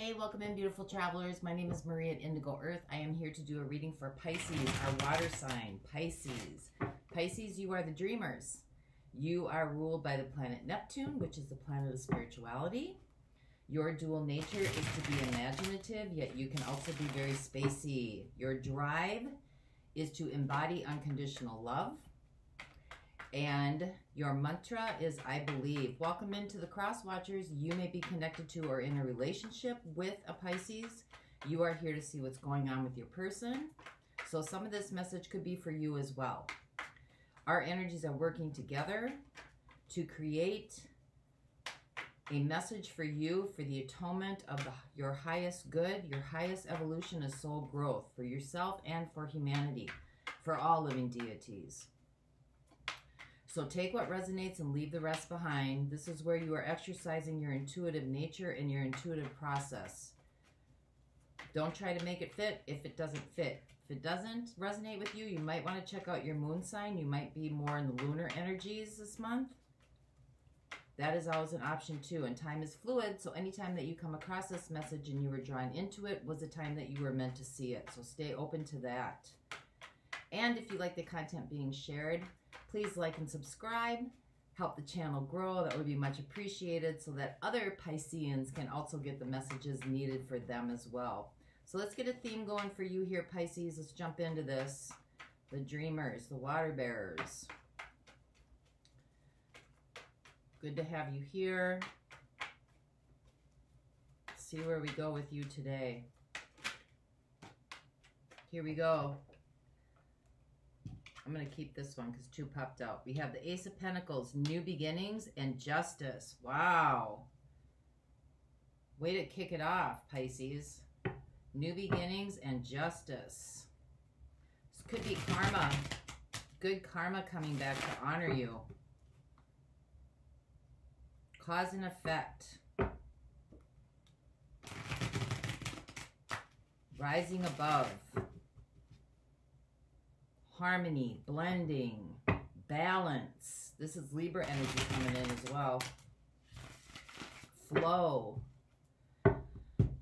Hey, welcome in, beautiful travelers. My name is Maria at Indigo Earth. I am here to do a reading for Pisces, our water sign. Pisces. Pisces, you are the dreamers. You are ruled by the planet Neptune, which is the planet of spirituality. Your dual nature is to be imaginative, yet you can also be very spacey. Your drive is to embody unconditional love. And your mantra is I believe. Welcome into the Cross Watchers. You may be connected to or in a relationship with a Pisces. You are here to see what's going on with your person. So some of this message could be for you as well. Our energies are working together to create a message for you for the atonement of the, your highest good, your highest evolution is soul growth for yourself and for humanity, for all living deities. So take what resonates and leave the rest behind. This is where you are exercising your intuitive nature and your intuitive process. Don't try to make it fit if it doesn't fit. If it doesn't resonate with you, you might want to check out your moon sign. You might be more in the lunar energies this month. That is always an option too. And time is fluid, so anytime that you come across this message and you were drawn into it was the time that you were meant to see it. So stay open to that. And if you like the content being shared, Please like and subscribe. Help the channel grow. That would be much appreciated so that other Pisceans can also get the messages needed for them as well. So let's get a theme going for you here, Pisces. Let's jump into this. The dreamers, the water bearers. Good to have you here. see where we go with you today. Here we go. I'm going to keep this one because two popped out. We have the Ace of Pentacles, New Beginnings, and Justice. Wow. Way to kick it off, Pisces. New Beginnings and Justice. This could be karma. Good karma coming back to honor you. Cause and effect. Rising above harmony, blending, balance. This is Libra energy coming in as well. Flow.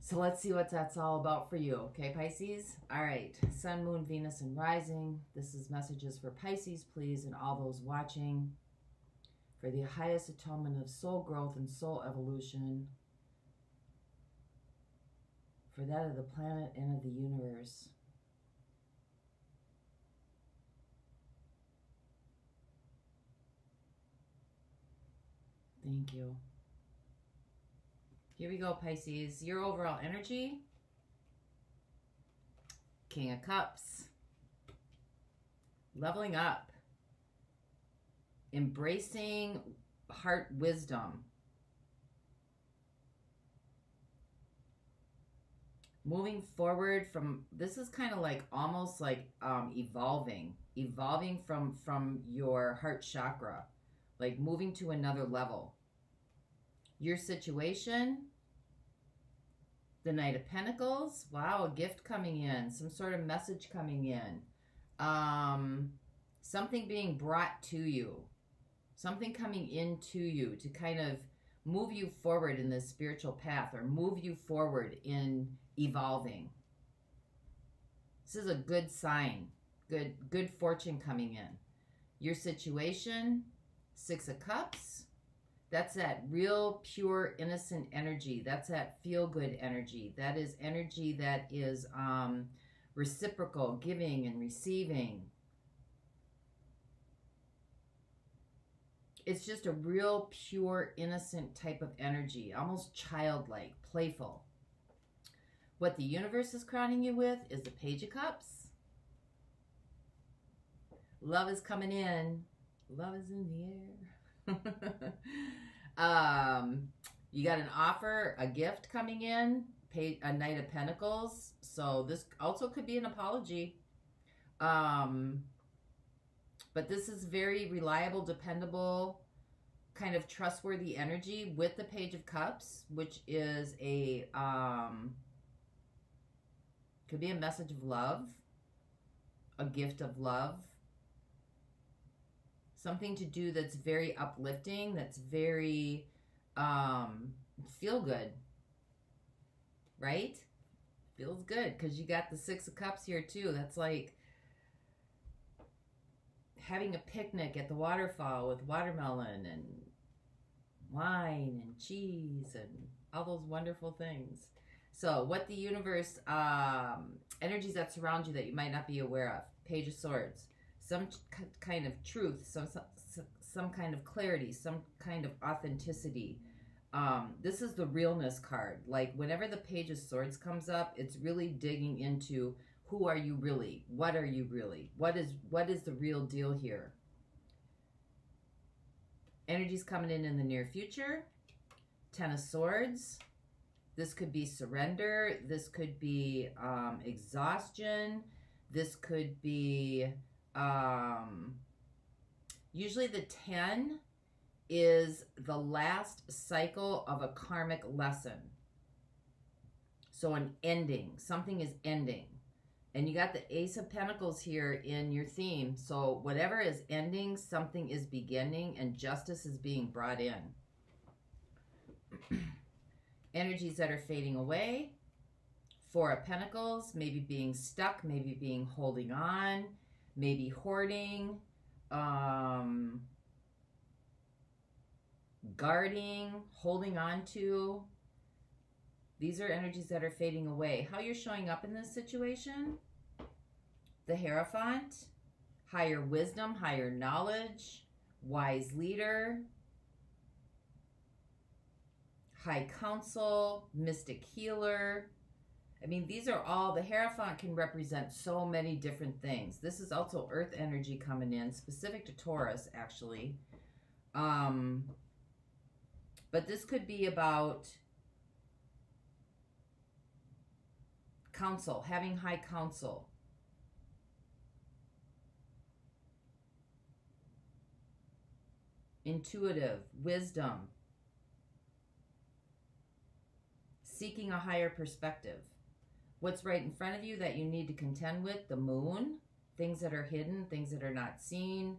So let's see what that's all about for you, okay, Pisces? All right, Sun, Moon, Venus, and Rising. This is messages for Pisces, please, and all those watching for the highest atonement of soul growth and soul evolution, for that of the planet and of the universe. Thank you. Here we go, Pisces. Your overall energy. King of Cups. Leveling up. Embracing heart wisdom. Moving forward from, this is kind of like almost like um, evolving. Evolving from, from your heart chakra. Like moving to another level your situation, the Knight of Pentacles. Wow, a gift coming in, some sort of message coming in. Um, something being brought to you, something coming into you to kind of move you forward in this spiritual path or move you forward in evolving. This is a good sign, good good fortune coming in. Your situation, Six of Cups, that's that real, pure, innocent energy. That's that feel good energy. That is energy that is um, reciprocal, giving and receiving. It's just a real, pure, innocent type of energy, almost childlike, playful. What the universe is crowning you with is the Page of Cups. Love is coming in. Love is in the air. um, you got an offer, a gift coming in, pay a Knight of Pentacles. So this also could be an apology. Um, but this is very reliable, dependable, kind of trustworthy energy with the Page of Cups, which is a, um, could be a message of love, a gift of love, something to do that's very uplifting, that's very um, feel good. right? Feels good because you got the Six of Cups here too. That's like having a picnic at the waterfall with watermelon and wine and cheese and all those wonderful things. So, what the universe, um, energies that surround you that you might not be aware of. Page of Swords. Some kind of truth, some, some, some kind of clarity, some kind of authenticity. Um, this is the realness card. Like, whenever the Page of Swords comes up, it's really digging into who are you really? What are you really? What is what is the real deal here? Energy's coming in in the near future. Ten of Swords. This could be surrender. This could be um, exhaustion. This could be um, usually the 10 is the last cycle of a karmic lesson. So an ending. Something is ending. And you got the Ace of Pentacles here in your theme. So whatever is ending, something is beginning and justice is being brought in. Energies that are fading away. Four of Pentacles, maybe being stuck, maybe being holding on, maybe hoarding, um, guarding, holding on to. These are energies that are fading away. How you're showing up in this situation? the Hierophant, higher wisdom, higher knowledge, wise leader, high council, mystic healer. I mean, these are all, the Hierophant can represent so many different things. This is also earth energy coming in, specific to Taurus, actually. Um, but this could be about council, having high council. intuitive, wisdom, seeking a higher perspective. What's right in front of you that you need to contend with? The moon, things that are hidden, things that are not seen,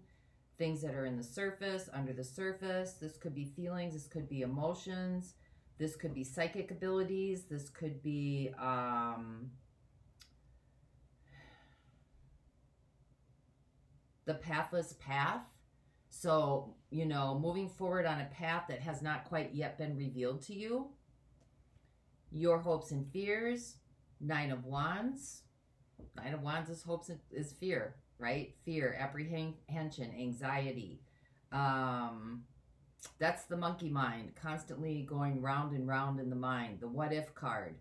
things that are in the surface, under the surface. This could be feelings, this could be emotions, this could be psychic abilities, this could be um, the pathless path so, you know, moving forward on a path that has not quite yet been revealed to you, your hopes and fears, Nine of Wands. Nine of Wands is hopes is fear, right? Fear, apprehension, anxiety. Um, that's the monkey mind, constantly going round and round in the mind. The what if card.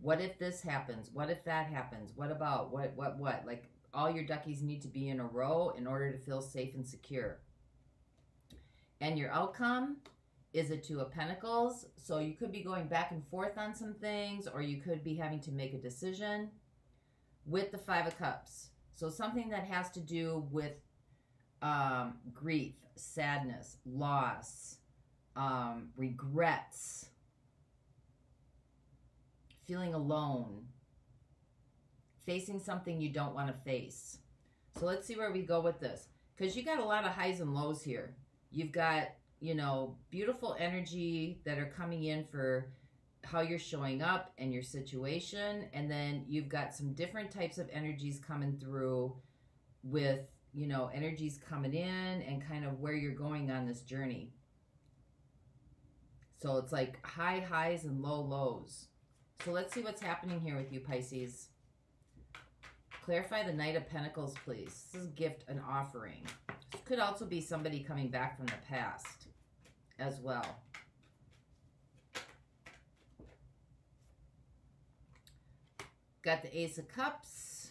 What if this happens? What if that happens? What about? What, what, what? Like all your duckies need to be in a row in order to feel safe and secure. And your outcome is a Two of Pentacles. So you could be going back and forth on some things, or you could be having to make a decision with the Five of Cups. So something that has to do with um, grief, sadness, loss, um, regrets, feeling alone, facing something you don't want to face. So let's see where we go with this. Because you got a lot of highs and lows here. You've got, you know, beautiful energy that are coming in for how you're showing up and your situation. And then you've got some different types of energies coming through with, you know, energies coming in and kind of where you're going on this journey. So it's like high highs and low lows. So let's see what's happening here with you, Pisces. Clarify the Knight of Pentacles, please. This is gift and offering. This could also be somebody coming back from the past as well. Got the Ace of Cups.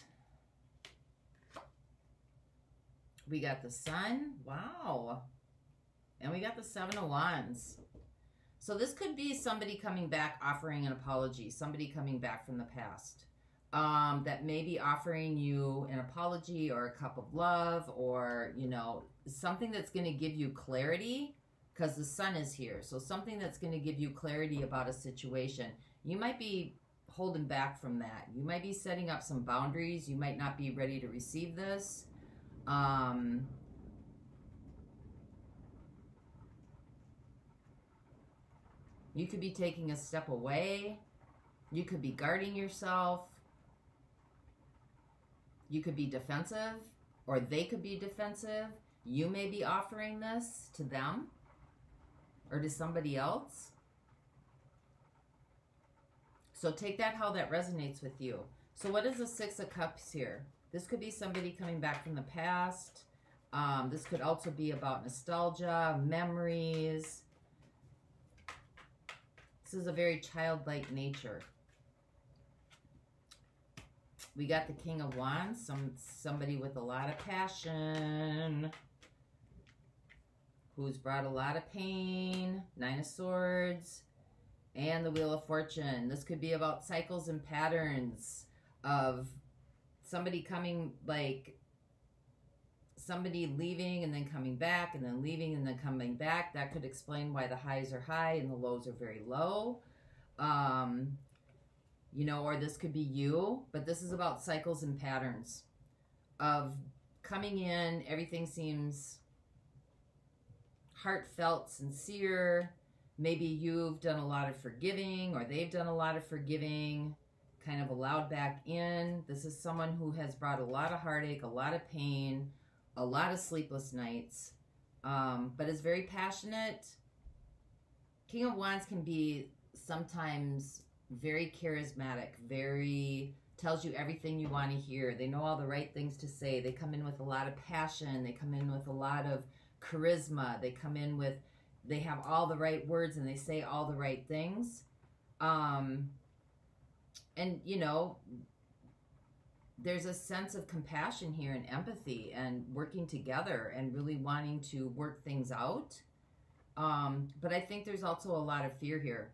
We got the Sun. Wow. And we got the Seven of Wands. So this could be somebody coming back offering an apology. Somebody coming back from the past um, that may be offering you an apology or a cup of love or, you know, something that's going to give you clarity because the sun is here. So something that's going to give you clarity about a situation. You might be holding back from that. You might be setting up some boundaries. You might not be ready to receive this. Um, you could be taking a step away You could be guarding yourself. You could be defensive, or they could be defensive. You may be offering this to them or to somebody else. So take that how that resonates with you. So, what is the Six of Cups here? This could be somebody coming back from the past. Um, this could also be about nostalgia, memories. This is a very childlike nature. We got the King of Wands, some somebody with a lot of passion, who's brought a lot of pain. Nine of Swords, and the Wheel of Fortune. This could be about cycles and patterns of somebody coming, like somebody leaving and then coming back and then leaving and then coming back. That could explain why the highs are high and the lows are very low. Um, you know, or this could be you, but this is about cycles and patterns of coming in, everything seems heartfelt, sincere. Maybe you've done a lot of forgiving or they've done a lot of forgiving, kind of allowed back in. This is someone who has brought a lot of heartache, a lot of pain, a lot of sleepless nights, um, but is very passionate. King of Wands can be sometimes very charismatic, very tells you everything you want to hear. They know all the right things to say. They come in with a lot of passion. They come in with a lot of charisma. They come in with they have all the right words and they say all the right things. Um and you know, there's a sense of compassion here and empathy and working together and really wanting to work things out. Um, but I think there's also a lot of fear here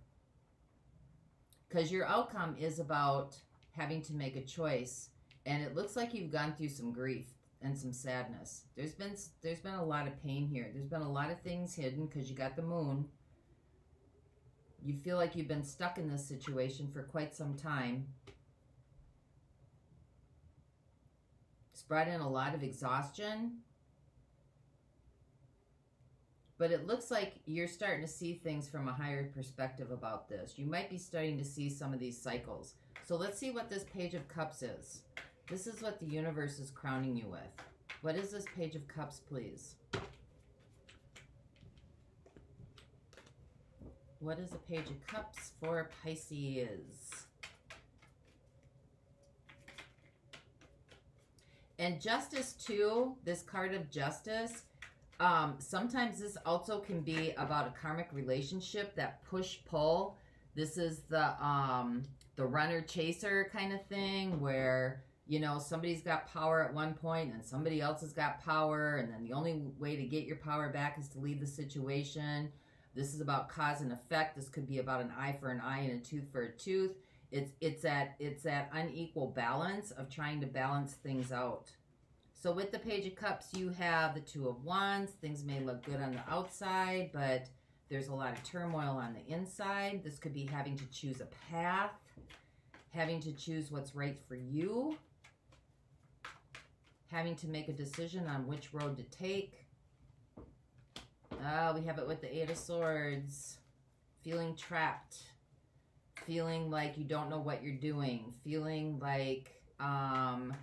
because your outcome is about having to make a choice and it looks like you've gone through some grief and some sadness there's been there's been a lot of pain here there's been a lot of things hidden because you got the moon you feel like you've been stuck in this situation for quite some time it's brought in a lot of exhaustion but it looks like you're starting to see things from a higher perspective about this. You might be starting to see some of these cycles. So let's see what this Page of Cups is. This is what the universe is crowning you with. What is this Page of Cups, please? What is a Page of Cups for Pisces? And Justice, too, this card of Justice, um, sometimes this also can be about a karmic relationship that push pull. This is the um, the runner chaser kind of thing where you know somebody's got power at one point and somebody else has got power and then the only way to get your power back is to leave the situation. This is about cause and effect. This could be about an eye for an eye and a tooth for a tooth. It's it's at it's that unequal balance of trying to balance things out. So with the Page of Cups, you have the Two of Wands. Things may look good on the outside, but there's a lot of turmoil on the inside. This could be having to choose a path, having to choose what's right for you, having to make a decision on which road to take. Uh, we have it with the Eight of Swords. Feeling trapped. Feeling like you don't know what you're doing. Feeling like um,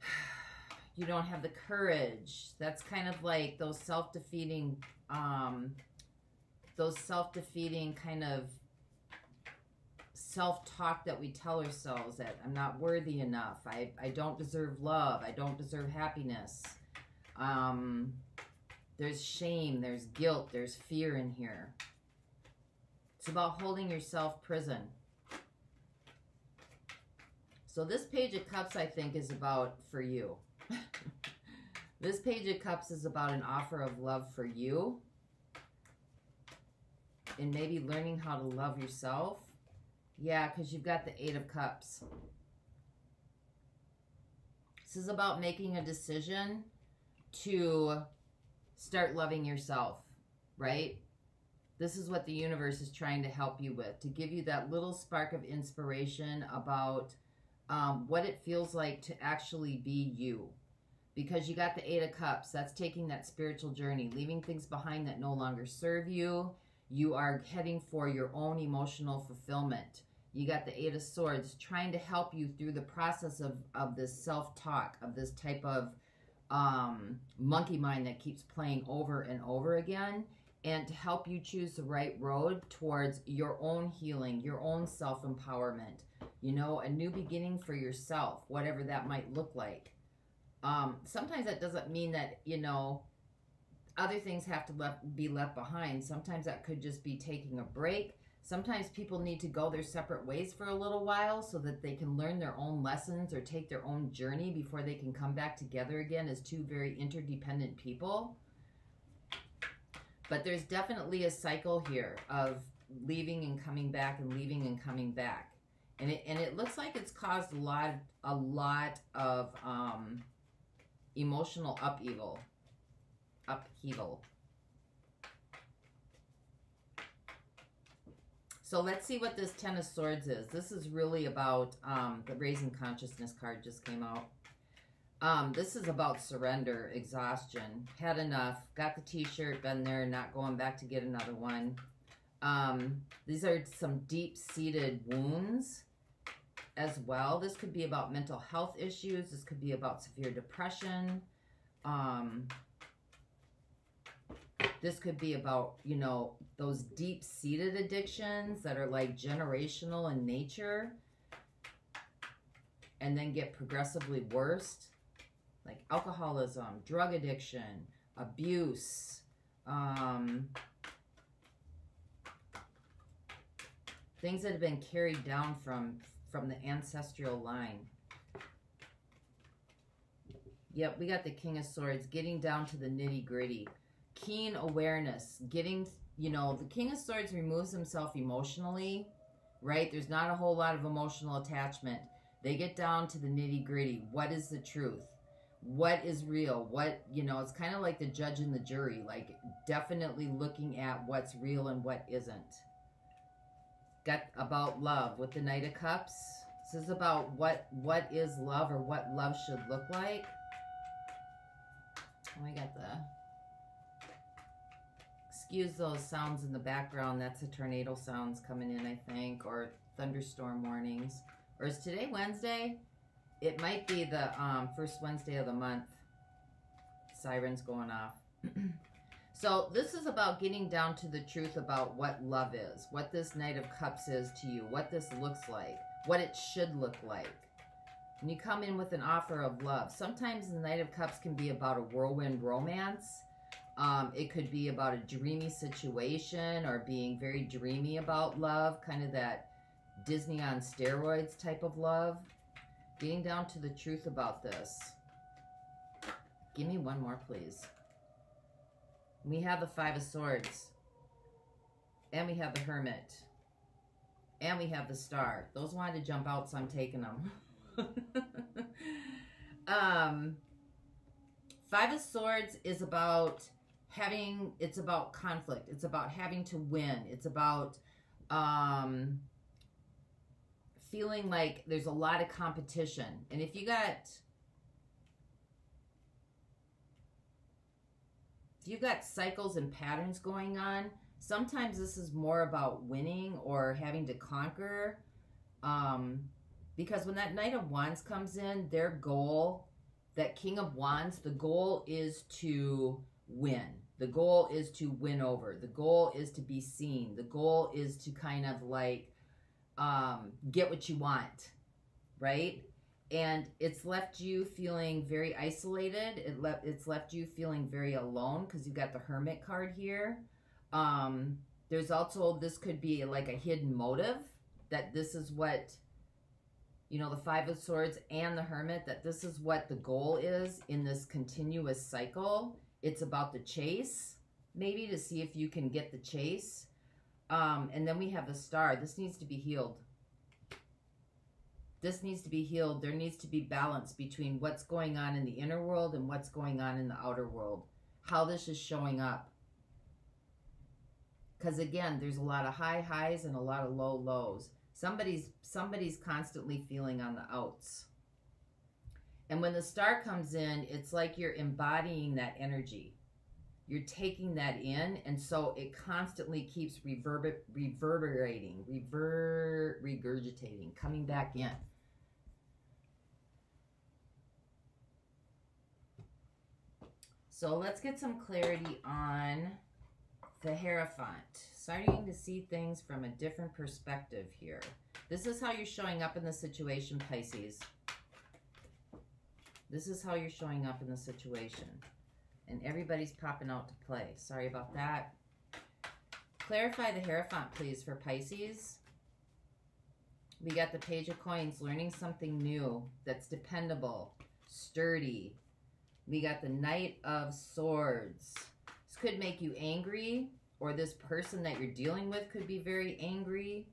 you don't have the courage. That's kind of like those self-defeating um those self-defeating kind of self-talk that we tell ourselves that I'm not worthy enough. I I don't deserve love. I don't deserve happiness. Um there's shame, there's guilt, there's fear in here. It's about holding yourself prison. So this page of cups I think is about for you. this Page of Cups is about an offer of love for you and maybe learning how to love yourself. Yeah, because you've got the Eight of Cups. This is about making a decision to start loving yourself, right? This is what the universe is trying to help you with, to give you that little spark of inspiration about um, what it feels like to actually be you because you got the Eight of Cups. That's taking that spiritual journey, leaving things behind that no longer serve you. You are heading for your own emotional fulfillment. You got the Eight of Swords trying to help you through the process of, of this self talk, of this type of um, monkey mind that keeps playing over and over again, and to help you choose the right road towards your own healing, your own self empowerment, you know, a new beginning for yourself, whatever that might look like. Um, sometimes that doesn't mean that, you know, other things have to left, be left behind. Sometimes that could just be taking a break Sometimes people need to go their separate ways for a little while so that they can learn their own lessons or take their own journey before they can come back together again as two very interdependent people. But there's definitely a cycle here of leaving and coming back and leaving and coming back. And it, and it looks like it's caused a lot a lot of um, emotional upheaval upheaval So let's see what this Ten of Swords is. This is really about um, the Raising Consciousness card just came out. Um, this is about surrender, exhaustion. Had enough. Got the t-shirt, been there, not going back to get another one. Um, these are some deep-seated wounds as well. This could be about mental health issues. This could be about severe depression. Um, this could be about, you know, those deep seated addictions that are like generational in nature and then get progressively worse, like alcoholism, drug addiction, abuse, um, things that have been carried down from from the ancestral line. Yep, we got the King of Swords getting down to the nitty gritty keen awareness, getting, you know, the King of Swords removes himself emotionally, right? There's not a whole lot of emotional attachment. They get down to the nitty gritty. What is the truth? What is real? What, you know, it's kind of like the judge and the jury, like definitely looking at what's real and what isn't. Got about love with the Knight of Cups. This is about what what is love or what love should look like. Oh, I got the excuse those sounds in the background. That's the tornado sounds coming in, I think, or thunderstorm warnings. Or is today Wednesday? It might be the um, first Wednesday of the month. Sirens going off. so this is about getting down to the truth about what love is, what this Knight of Cups is to you, what this looks like, what it should look like. When you come in with an offer of love. Sometimes the Knight of Cups can be about a whirlwind romance um, it could be about a dreamy situation or being very dreamy about love, kind of that Disney on steroids type of love. Getting down to the truth about this. Give me one more, please. We have the Five of Swords. And we have the Hermit. And we have the Star. Those wanted to jump out, so I'm taking them. um, Five of Swords is about having it's about conflict. It's about having to win. It's about um feeling like there's a lot of competition. And if you got if you've got cycles and patterns going on sometimes this is more about winning or having to conquer um because when that knight of wands comes in their goal that king of wands the goal is to win. The goal is to win over. The goal is to be seen. The goal is to kind of like um, get what you want, right? And it's left you feeling very isolated. It left it's left you feeling very alone because you've got the Hermit card here. Um, there's also this could be like a hidden motive that this is what you know the five of swords and the hermit that this is what the goal is in this continuous cycle it's about the chase, maybe to see if you can get the chase. Um, and then we have the star. This needs to be healed. This needs to be healed. There needs to be balance between what's going on in the inner world and what's going on in the outer world. How this is showing up. Because again, there's a lot of high highs and a lot of low lows. Somebody's somebody's constantly feeling on the outs. And when the star comes in, it's like you're embodying that energy. you're taking that in and so it constantly keeps reverber- reverberating rever regurgitating coming back in so let's get some clarity on the Hierophant. Starting to see things from a different perspective here. This is how you're showing up in the situation, Pisces. This is how you're showing up in the situation. And everybody's popping out to play. Sorry about that. Clarify the Hierophant, please, for Pisces. We got the Page of Coins, learning something new that's dependable, sturdy. We got the Knight of Swords. This could make you angry, or this person that you're dealing with could be very angry.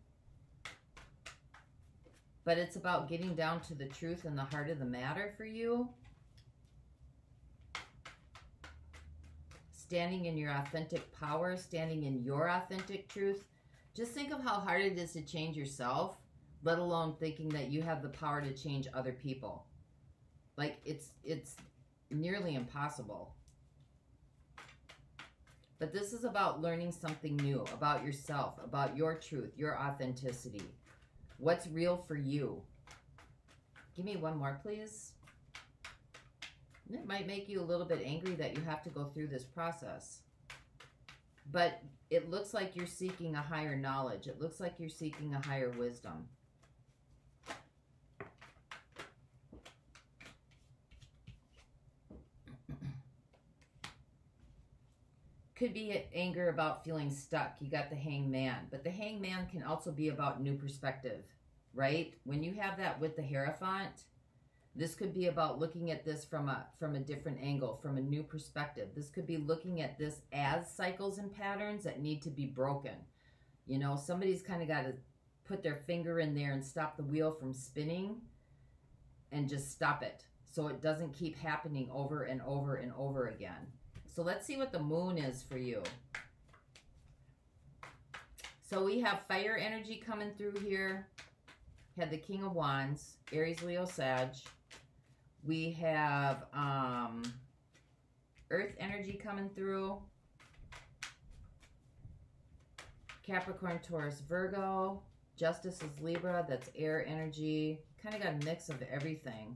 But it's about getting down to the truth and the heart of the matter for you. Standing in your authentic power, standing in your authentic truth. Just think of how hard it is to change yourself, let alone thinking that you have the power to change other people. Like it's it's nearly impossible. But this is about learning something new about yourself, about your truth, your authenticity. What's real for you? Give me one more, please. It might make you a little bit angry that you have to go through this process. But it looks like you're seeking a higher knowledge. It looks like you're seeking a higher wisdom. Could be anger about feeling stuck. You got the hangman, but the hangman can also be about new perspective, right? When you have that with the hierophant, this could be about looking at this from a from a different angle, from a new perspective. This could be looking at this as cycles and patterns that need to be broken. You know, somebody's kind of got to put their finger in there and stop the wheel from spinning and just stop it so it doesn't keep happening over and over and over again. So let's see what the moon is for you. So we have fire energy coming through here. Had the King of Wands, Aries, Leo, Sag. We have um, Earth energy coming through. Capricorn, Taurus, Virgo. Justice is Libra. That's air energy. Kind of got a mix of everything.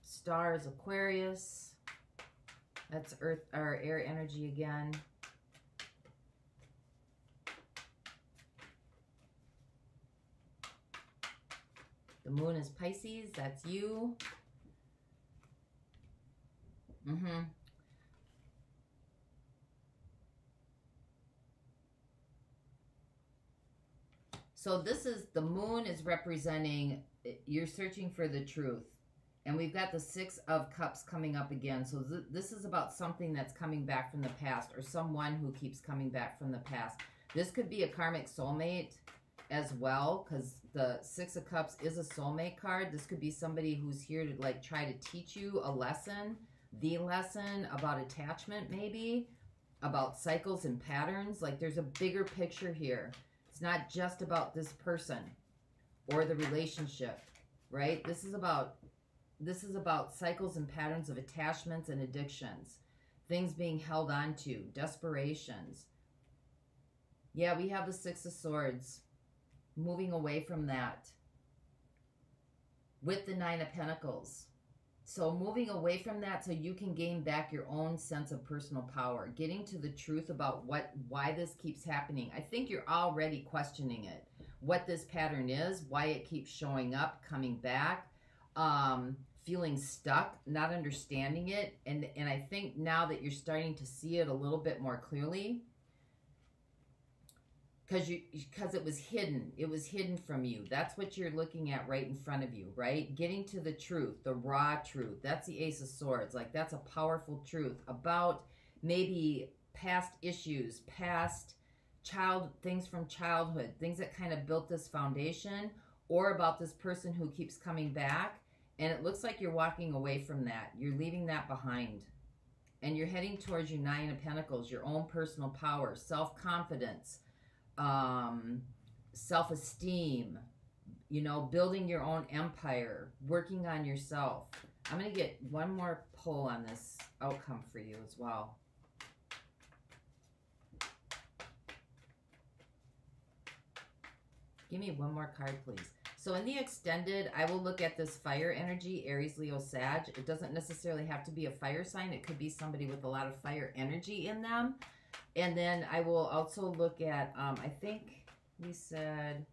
Stars, Aquarius. That's earth or air energy again. The moon is Pisces. That's you. Mm-hmm. So this is, the moon is representing, you're searching for the truth. And we've got the Six of Cups coming up again. So th this is about something that's coming back from the past or someone who keeps coming back from the past. This could be a karmic soulmate as well because the Six of Cups is a soulmate card. This could be somebody who's here to like try to teach you a lesson, the lesson about attachment maybe, about cycles and patterns. Like there's a bigger picture here. It's not just about this person or the relationship, right? This is about this is about cycles and patterns of attachments and addictions, things being held on to, desperations. Yeah, we have the Six of Swords, moving away from that with the Nine of Pentacles. So moving away from that so you can gain back your own sense of personal power, getting to the truth about what why this keeps happening. I think you're already questioning it. What this pattern is, why it keeps showing up, coming back. Um, feeling stuck, not understanding it, and and I think now that you're starting to see it a little bit more clearly because you because it was hidden it was hidden from you. That's what you're looking at right in front of you right? Getting to the truth the raw truth. That's the ace of swords. Like that's a powerful truth about maybe past issues past child things from childhood things that kind of built this foundation or about this person who keeps coming back and it looks like you're walking away from that. You're leaving that behind. And you're heading towards your Nine of Pentacles, your own personal power, self confidence, um, self esteem, you know, building your own empire, working on yourself, I'm going to get one more pull on this outcome for you as well. Give me one more card, please. So in the extended, I will look at this fire energy, Aries, Leo, Sag. It doesn't necessarily have to be a fire sign. It could be somebody with a lot of fire energy in them. And then I will also look at, um, I think we said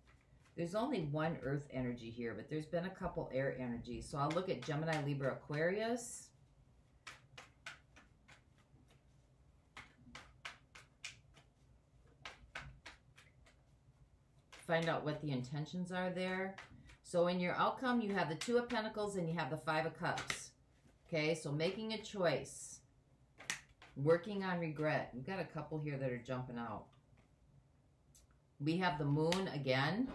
there's only one earth energy here, but there's been a couple air energies. So I'll look at Gemini, Libra, Aquarius. Find out what the intentions are there. So in your outcome, you have the Two of Pentacles and you have the Five of Cups. Okay, so making a choice Working on regret. We've got a couple here that are jumping out. We have the moon again.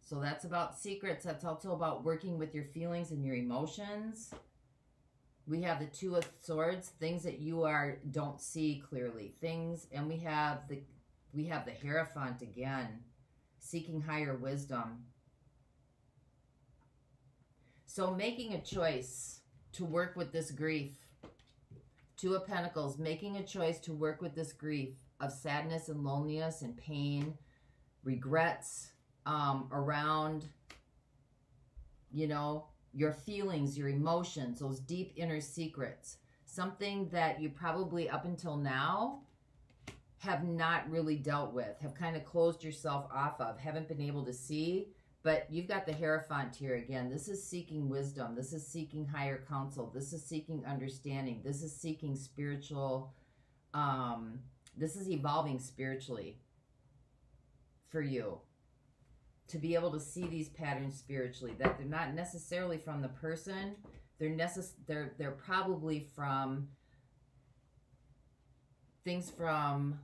So that's about secrets. That's also about working with your feelings and your emotions. We have the two of swords, things that you are don't see clearly. Things and we have the we have the Hierophant again, seeking higher wisdom. So making a choice to work with this grief Two of Pentacles, making a choice to work with this grief of sadness and loneliness and pain, regrets um, around, you know, your feelings, your emotions, those deep inner secrets. Something that you probably up until now have not really dealt with, have kind of closed yourself off of, haven't been able to see but you've got the Hierophant here again. This is seeking wisdom. This is seeking higher counsel. This is seeking understanding. This is seeking spiritual, um, this is evolving spiritually for you. To be able to see these patterns spiritually, that they're not necessarily from the person, they're necess- they're they're probably from things from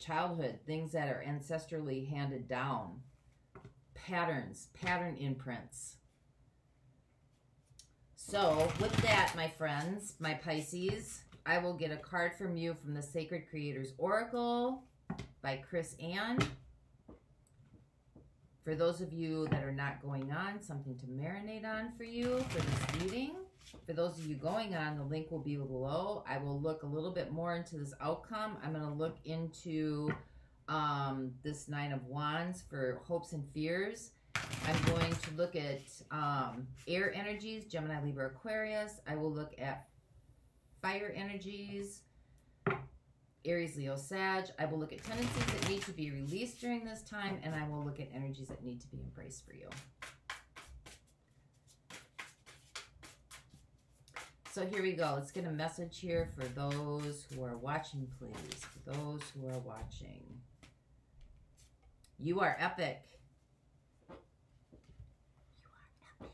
childhood, things that are ancestrally handed down patterns, pattern imprints. So, with that, my friends, my Pisces, I will get a card from you from the Sacred Creators Oracle by Chris-Anne. For those of you that are not going on, something to marinate on for you for this meeting. For those of you going on, the link will be below. I will look a little bit more into this outcome. I'm going to look into um, this Nine of Wands for hopes and fears. I'm going to look at um, air energies, Gemini, Libra, Aquarius. I will look at fire energies, Aries, Leo, Sag. I will look at tendencies that need to be released during this time, and I will look at energies that need to be embraced for you. So here we go. Let's get a message here for those who are watching, please. For those who are watching. You are epic. You are epic.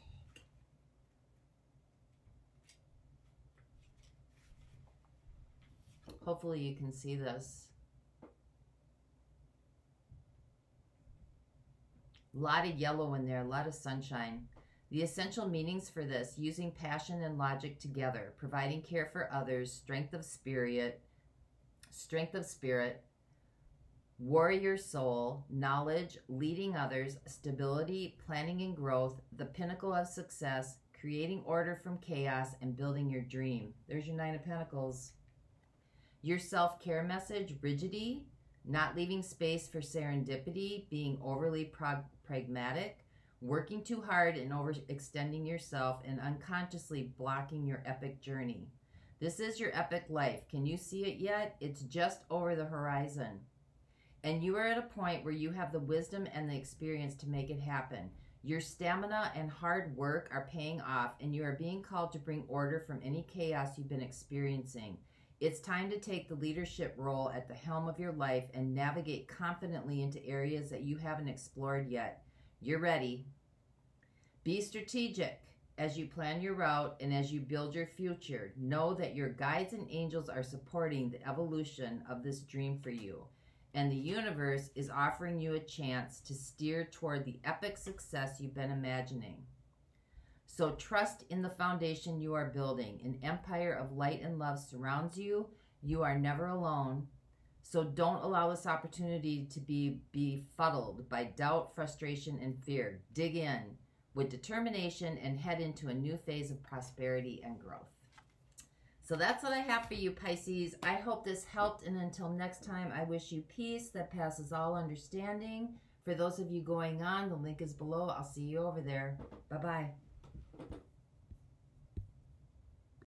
Hopefully you can see this. A lot of yellow in there, a lot of sunshine. The essential meanings for this using passion and logic together, providing care for others, strength of spirit, strength of spirit, warrior soul, knowledge, leading others, stability, planning and growth, the pinnacle of success, creating order from chaos, and building your dream. There's your Nine of Pentacles. Your self care message rigidity, not leaving space for serendipity, being overly pragmatic, working too hard and overextending yourself, and unconsciously blocking your epic journey. This is your epic life. Can you see it yet? It's just over the horizon. And you are at a point where you have the wisdom and the experience to make it happen. Your stamina and hard work are paying off, and you are being called to bring order from any chaos you've been experiencing. It's time to take the leadership role at the helm of your life and navigate confidently into areas that you haven't explored yet. You're ready. Be strategic as you plan your route and as you build your future. Know that your guides and angels are supporting the evolution of this dream for you and the universe is offering you a chance to steer toward the epic success you've been imagining. So trust in the foundation you are building. An empire of light and love surrounds you. You are never alone. So don't allow this opportunity to be befuddled by doubt, frustration, and fear. Dig in. with determination and head into a new phase of prosperity and growth. So that's what I have for you, Pisces. I hope this helped. And until next time, I wish you peace that passes all understanding. For those of you going on, the link is below. I'll see you over there. Bye bye.